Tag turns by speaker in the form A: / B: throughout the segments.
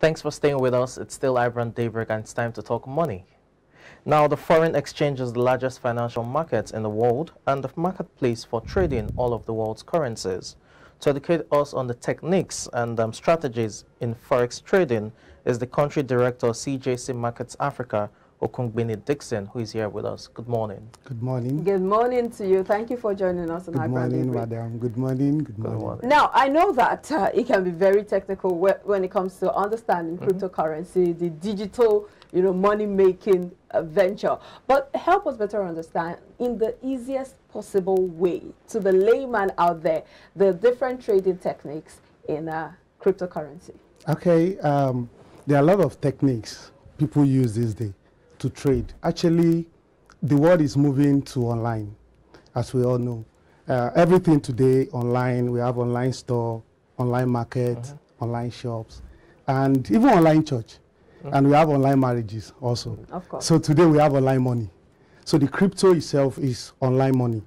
A: Thanks for staying with us. It's still iBrand Daybreak and it's time to talk money. Now, the foreign exchange is the largest financial market in the world and the marketplace for trading all of the world's currencies. To educate us on the techniques and um, strategies in forex trading is the country director CJC Markets Africa, Okungbini Dixon, who is here with us. Good morning.
B: Good morning.
C: Good morning to you. Thank you for joining us.
B: Good morning, madam. Good morning. Good morning. Good morning.
C: Now, I know that uh, it can be very technical when it comes to understanding mm -hmm. cryptocurrency, the digital, you know, money-making uh, venture. But help us better understand, in the easiest possible way, to the layman out there, the different trading techniques in uh, cryptocurrency.
B: Okay. Um, there are a lot of techniques people use these days to trade. Actually, the world is moving to online, as we all know. Uh, everything today online. We have online store, online market, uh -huh. online shops, and even online church. Uh -huh. And we have online marriages also.
C: Of course.
B: So today we have online money. So the crypto itself is online money,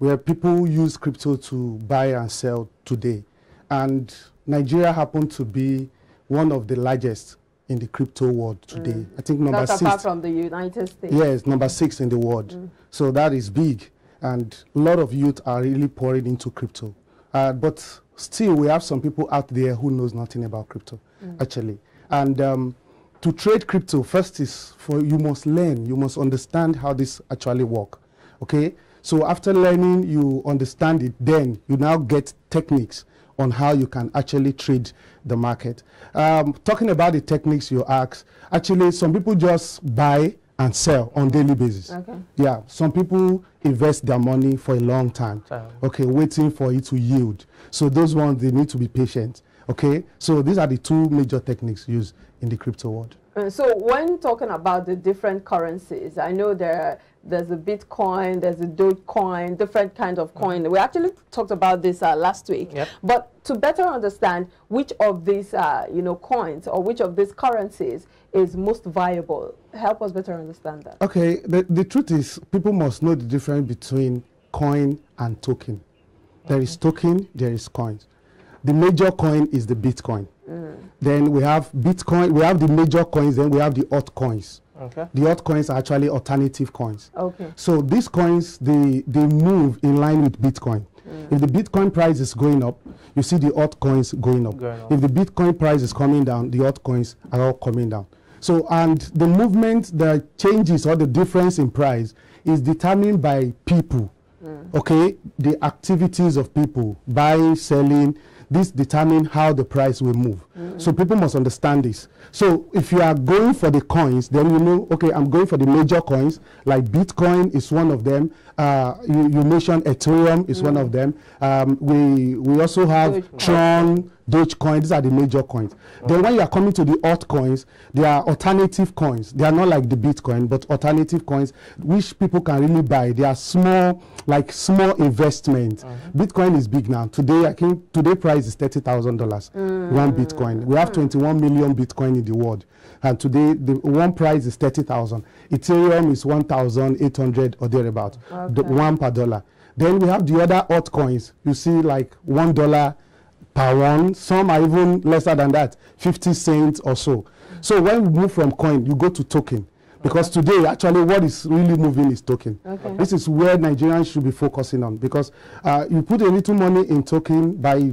B: where people use crypto to buy and sell today. And Nigeria happened to be one of the largest in the crypto world today. Mm. I think number
C: That's
B: six.
C: apart from the United States.
B: Yes, number six in the world. Mm. So that is big. And a lot of youth are really pouring into crypto. Uh, but still, we have some people out there who knows nothing about crypto, mm. actually. And um, to trade crypto, first is for you must learn. You must understand how this actually work. Okay? So after learning, you understand it. Then you now get techniques on how you can actually trade the market. Um, talking about the techniques you ask, actually some people just buy and sell on daily basis.
C: Okay.
B: Yeah, some people invest their money for a long time. Okay, waiting for it to yield. So those ones, they need to be patient. Okay, so these are the two major techniques used in the crypto world.
C: Uh, so when talking about the different currencies, I know there there's a Bitcoin, there's a Dogecoin, different kinds of coin. Mm We actually talked about this uh, last week.
A: Yep.
C: But to better understand which of these, uh, you know, coins or which of these currencies is most viable, help us better understand that.
B: Okay, the, the truth is people must know the difference between coin and token. There is token, there is coins. The major coin is the Bitcoin. Mm. Then we have Bitcoin, we have the major coins, then we have the altcoins.
A: Okay.
B: The altcoins are actually alternative coins.
C: Okay.
B: So these coins, they, they move in line with Bitcoin. Mm. If the Bitcoin price is going up, you see the altcoins going up.
A: going up.
B: If the Bitcoin price is coming down, the altcoins are all coming down. So, and the movement, the changes or the difference in price is determined by people. Mm. Okay, the activities of people, buying, selling, this determine how the price will move. Mm -hmm. So people must understand this. So if you are going for the coins, then you know, okay, I'm going for the major coins, like Bitcoin is one of them. Uh, you, you, mentioned Ethereum is mm -hmm. one of mm. them. Um, we, we also have Tron, Dogecoin, these are the major coins. Then when you are coming to the altcoins, they are alternative coins. They are not like the Bitcoin, but alternative coins which people can really buy. They are small, like small investment. Mm -hmm. Bitcoin is big now. Today, I think today price is thirty thousand dollars one Bitcoin. We have twenty one million Bitcoin in the world, and today the one price is thirty thousand. Ethereum is one thousand eight hundred or thereabout, okay. the one per dollar. Then we have the other altcoins. You see, like one dollar per one. Some are even lesser than that, 50 cents or so. So when we move from coin, you go to token. Because okay. today, actually, what is really moving is token.
C: Okay.
B: This is where Nigerians should be focusing on. Because uh, you put a little money in token by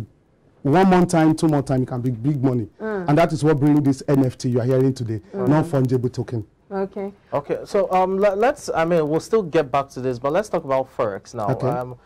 B: one more time, two more time, it can be big money. Mm. And that is what brings this NFT you are hearing today, mm. non-fungible token.
C: Okay.
A: Okay. So um, let, us I mean, we'll still get back to this, but let's talk about Forex now.
B: Okay.
A: Um,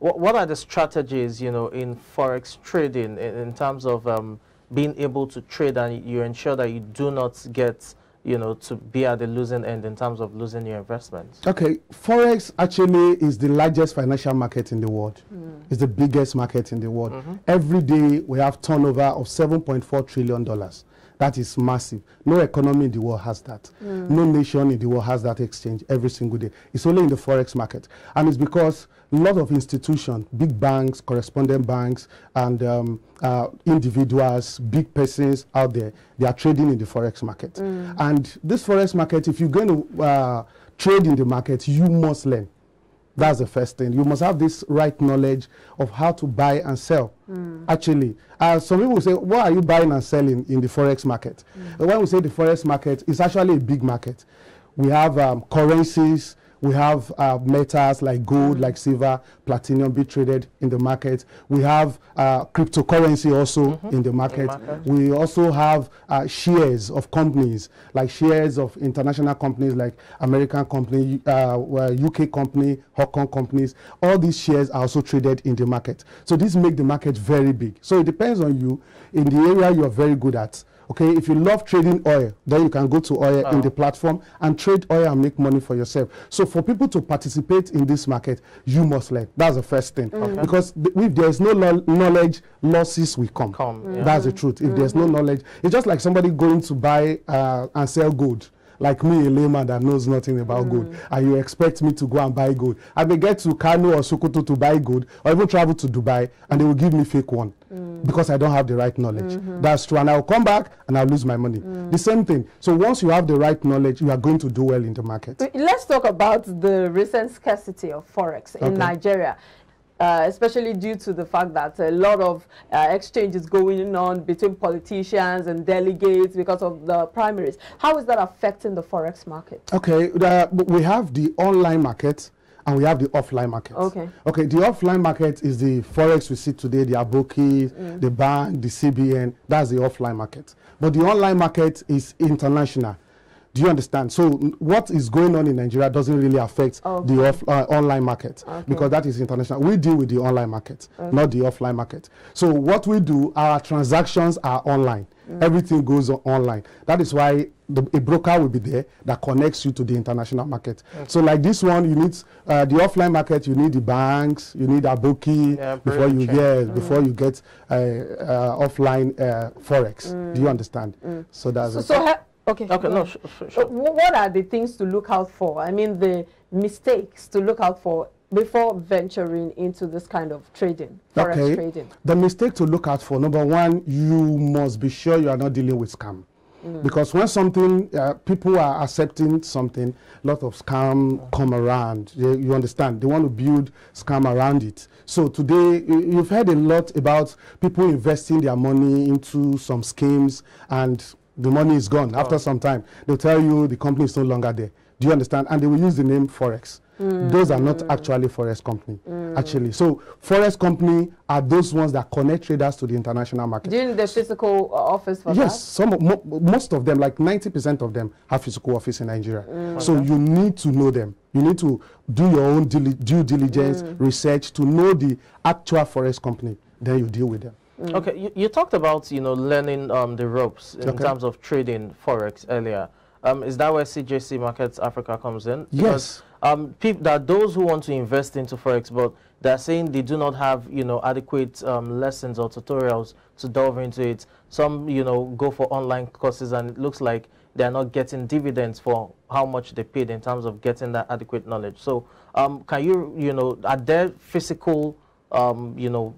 A: what, what are the strategies, you know, in forex trading in, in terms of um, being able to trade and you ensure that you do not get, you know, to be at the losing end in terms of losing your investments?
B: Okay, forex actually is the largest financial market in the world. Mm. It's the biggest market in the world. Mm -hmm. Every day we have turnover of 7.4 trillion dollars. That is massive. No economy in the world has that. Mm. No nation in the world has that exchange every single day. It's only in the forex market. And it's because a lot of institutions, big banks, correspondent banks, and um, uh, individuals, big persons out there, they are trading in the forex market. Mm. And this forex market, if you're going to uh, trade in the market, you must learn. That's the first thing. You must have this right knowledge of how to buy and sell. Actually, uh, some people say, "Why are you buying and selling in the forex market?" But when we say the forex market, it's actually a big market. We have um, currencies. We have uh, metals like gold, like silver, platinum be traded in the market. We have uh, cryptocurrency also in the market.
A: market.
B: We also have uh, shares of companies, like shares of international companies like American company, uh, UK company, Hong Kong companies. All these shares are also traded in the market. So this make the market very big. So it depends on you in the area you are very good at. Okay, if you love trading oil, then you can go to oil in the platform and trade oil and make money for yourself. So for people to participate in this market, you must learn. That's the first thing. Because th- if there is no lo- knowledge, losses will come.
A: Come, yeah.
B: That's the truth. If there's no knowledge, it's just like somebody going to buy uh, and sell gold. Like me, a layman that knows nothing about gold, mm. and you expect me to go and buy gold. I may get to Kano or Sokoto to buy gold, or even travel to Dubai, and they will give me fake one mm. because I don't have the right knowledge. Mm-hmm. That's true, and I'll come back and I'll lose my money. Mm. The same thing. So once you have the right knowledge, you are going to do well in the market.
C: Let's talk about the recent scarcity of forex in
B: Okay.
C: Nigeria. Uh, especially due to the fact that a lot of uh, exchanges going on between politicians and delegates because of the primaries. How is that affecting the forex market?
B: Okay, the, we have the online market and we have the offline market.
C: Okay.
B: Okay, the offline market is the forex we see today, the Aboki,
C: Mm.
B: the bank, the CBN. That's the offline market. But the online market is international. Do you understand? So what is going on in Nigeria doesn't really affect
C: Okay.
B: the off, uh, online market
C: Okay.
B: because that is international. We deal with the online market, not the offline market. So what we do, our transactions are online.
C: Mm.
B: Everything goes on online. That is why the, a broker will be there that connects you to the international market. So like this one, you need uh, the offline market. You need the banks. You need Aboki
A: Yeah,
B: before you yeah
C: Mm.
B: before you get uh, uh, offline uh, forex. Do you understand? So that's
C: Mm. So,
B: it.
C: so ha- okay.
A: Okay, no,
C: on.
A: sh- sh-
C: Uh,
A: sure.
C: what are the things to look out for? I mean, the mistakes to look out for before venturing into this kind of trading, forex
B: Okay.
C: trading.
B: The mistake to look out for number one, you must be sure you are not dealing with scam. Because when something, uh, people are accepting something, a lot of scam come around. They- you understand? They want to build scam around it. So today, you- you've heard a lot about people investing their money into some schemes and the money is gone after some time. They'll tell you the company is no longer there. Do you understand? And they will use the name Forex. Mm. Those are not mm. actually Forex company, mm. actually. So Forex company are those ones that connect traders to the international market.
C: Do you need the physical uh, office for
B: Yes, some of, mo- most of them, like 90% of them, have physical office in Nigeria. So you need to know them. You need to do your own due diligence, research to know the actual forex company. Then you deal with them.
A: Okay, you, you talked about you know learning um, the ropes in
B: Okay.
A: terms of trading forex earlier. Um, is that where CJC Markets Africa comes in?
B: Yes.
A: Um, there are those who want to invest into forex, but they're saying they do not have you know adequate um, lessons or tutorials to delve into it. Some you know go for online courses, and it looks like they're not getting dividends for how much they paid in terms of getting that adequate knowledge. So, um, can you you know are there physical um, you know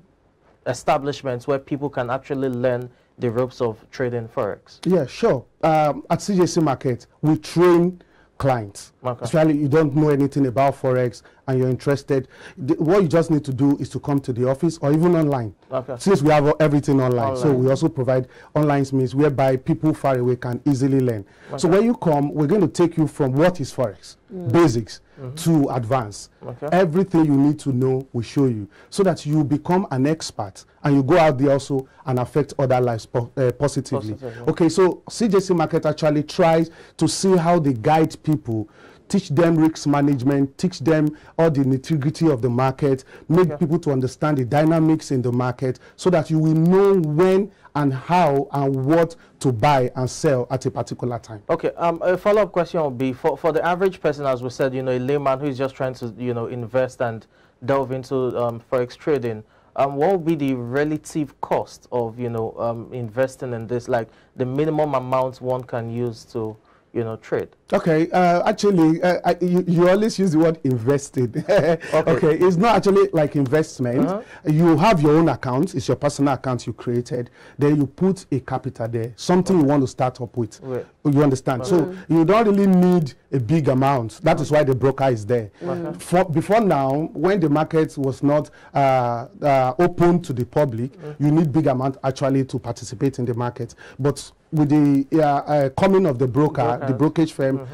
A: establishments where people can actually learn the ropes of trading forex.
B: Yeah, sure. Um, at CJC Market, we train clients.
A: Okay.
B: Especially you don't know anything about forex and you're interested. The, what you just need to do is to come to the office or even online.
A: Okay.
B: Since we have everything online, so we also provide online means whereby people far away can easily learn. So when you come, we're going to take you from what is forex, basics, to advance.
A: Okay.
B: Everything you need to know, we show you, so that you become an expert and you go out there also and affect other lives po- uh, positively.
A: Positively.
B: Okay, so CJC Market actually tries to see how they guide people, teach them risk management, teach them all the nitty-gritty of the market, make
A: Okay.
B: people to understand the dynamics in the market so that you will know when and how and what to buy and sell at a particular time.
A: Okay, um, a follow-up question would be for, for the average person, as we said, you know, a layman who is just trying to, you know, invest and delve into um, forex trading. Um, what would be the relative cost of, you know, um, investing in this? Like the minimum amount one can use to, you know, trade?
B: Okay, uh, actually, uh, I, you, you always use the word invested. okay. it's not actually like investment.
A: Uh-huh.
B: You have your own account, it's your personal account you created, then you put a capital there, something you want to start up with.
A: Right.
B: You understand? So you don't really need a big amount. That is why the broker is there. For, before now, when the market was not uh, uh, open to the public, you need big amount actually to participate in the market. But with the uh, uh, coming of the broker, the
A: Brokers.
B: brokerage firm,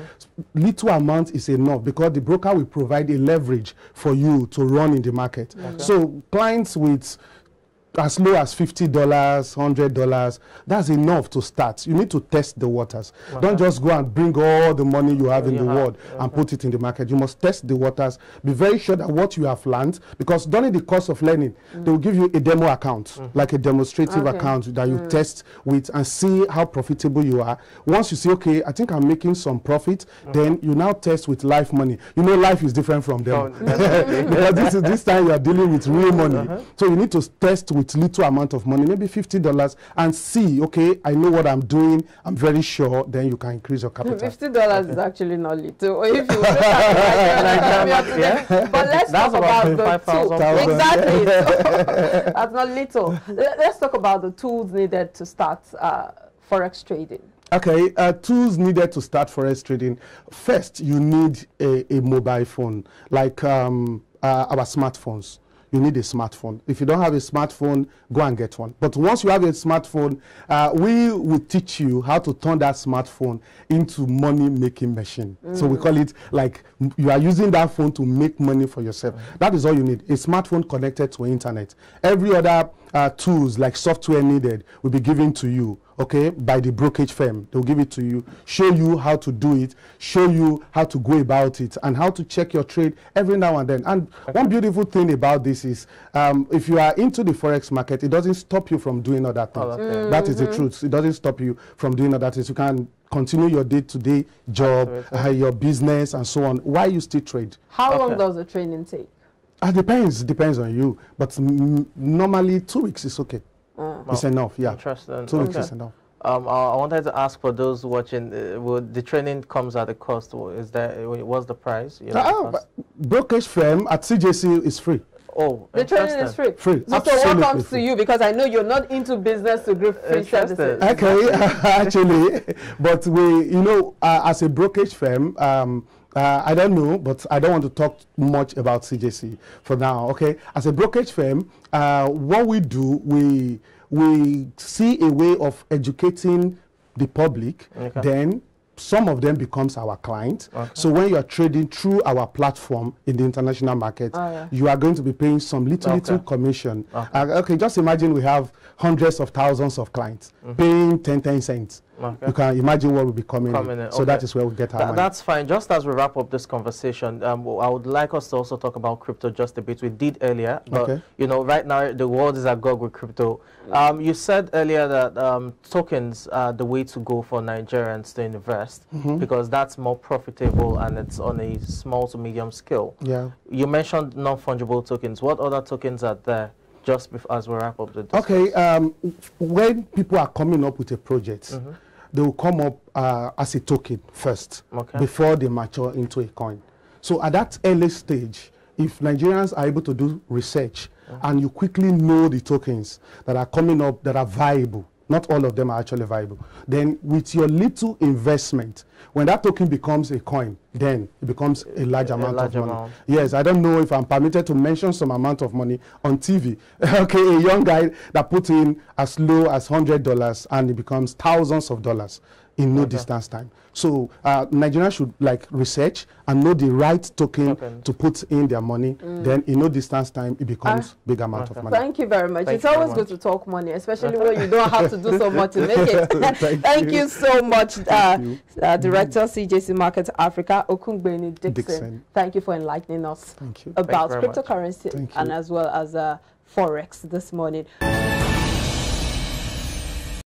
B: little amount is enough because the broker will provide a leverage for you to run in the market. So clients with as low as fifty dollars, hundred dollars, that's enough to start. You need to test the waters. Don't just go and bring all the money you have in
A: You
B: the
A: have,
B: world and put it in the market. You must test the waters. Be very sure that what you have learned, because during the course of learning, mm. they will give you a demo account, mm. like a demonstrative
C: Okay.
B: account that you mm. test with and see how profitable you are. Once you see, okay, I think I'm making some profit, then you now test with life money. You know, life is different from them.
A: Oh, definitely.
B: because this is this time you are dealing with real money. Uh-huh. So you need to test with little amount of money, maybe fifty dollars, and see. Okay, I know what I'm doing. I'm very sure. Then you can increase your capital.
C: Fifty dollars is actually not little. If you look at it,
A: Yeah.
C: but let's
A: That's
C: talk
A: about
C: about the tools. Exactly. So, that's not little. Let- Let's talk about the tools needed to start uh, forex trading.
B: Okay, uh, tools needed to start forex trading. First, you need a, a mobile phone, like um, uh, our smartphones. You need a smartphone. If you don't have a smartphone, go and get one. But once you have a smartphone, uh, we will teach you how to turn that smartphone into money-making machine. So we call it like you are using that phone to make money for yourself. That is all you need. A smartphone connected to internet. Every other uh, tools like software needed will be given to you okay, by the brokerage firm. They'll give it to you, show you how to do it, show you how to go about it, and how to check your trade every now and then. And one beautiful thing about this is um, if you are into the forex market, it doesn't stop you from doing other things.
A: okay.
B: That is the truth. It doesn't stop you from doing other things. You can continue your day-to-day job, uh, your business, and so on. Why you still trade?
C: How long does the training take?
B: It depends. Depends on you. But mm, normally two weeks is okay.
C: Uh,
B: It's enough. Yeah.
A: Interesting.
B: Two weeks is enough.
A: Um, I I wanted to ask for those watching, uh, would the training comes at a cost? Is there, uh, what's the price? You know, the
B: Ah,
A: cost?
B: but brokerage firm at CJC is free.
A: oh,
C: the training is free.
B: Free.
C: So, so what
B: Absolutely
C: comes to you? Because I know you're not into business to give free services.
B: Okay, actually, but we, you know, uh, as a brokerage firm, um, uh, I don't know, but I don't want to talk much about CJC for now. Okay, as a brokerage firm, uh, what we do, we we see a way of educating the public.
A: Okay.
B: Then some of them becomes our client.
A: Okay.
B: So when you are trading through our platform in the international market,
C: Oh, yeah.
B: you are going to be paying some little little commission.
A: Okay.
B: Uh, okay, just imagine we have hundreds of thousands of clients paying 10, 10 cents.
A: Okay.
B: You can imagine what will be coming,
A: Coming
B: in. So that
A: okay.
B: is where we get our
A: Tha-
B: money.
A: that's fine. Just as we wrap up this conversation, um, I would like us to also talk about crypto just a bit. We did earlier, but
B: Okay.
A: you know, right now the world is agog with crypto. Um, you said earlier that um, tokens are the way to go for Nigerians to invest
B: Mm-hmm.
A: because that's more profitable and it's on a small to medium scale.
B: yeah.
A: You mentioned non-fungible tokens. What other tokens are there? Just as we wrap up the discussion?
B: Okay, um, when people are coming up with a project,
A: Mm-hmm.
B: They will come up uh, as a token first
A: Okay.
B: before they mature into a coin. So at that early stage, if Nigerians are able to do research and you quickly know the tokens that are coming up that are viable, not all of them are actually viable, then with your little investment, when that token becomes a coin, then it becomes a large
A: A
B: amount
A: large
B: of money.
A: amount.
B: Yes, I don't know if I'm permitted to mention some amount of money on TV. okay, a young guy that put in as low as hundred dollars and it becomes thousands of dollars in no distance time. So uh, Nigerians should like research and know the right token
A: Token.
B: to put in their money. Then in no distance time, it becomes big amount
A: Okay.
B: of money.
C: Thank you very much.
A: Thank
C: it's always good
A: much.
C: to talk money, especially when you don't have to do so much to make it.
B: Thank
C: Thank
B: you.
C: you so much, uh,
B: you.
C: uh, Director CJC Market Africa, Okungbeni Dixon.
B: Dixon.
C: Thank you for enlightening us
B: Thank you.
C: about
A: very much.
C: cryptocurrency and as well as uh, forex this morning.